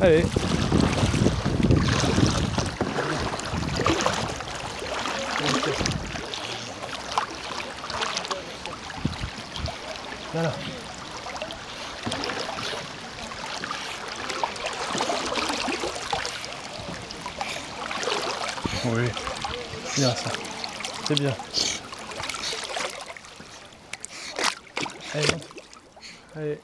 Allez. Voilà. Oui, bien ça. C'est bien. Allez, monte. Allez.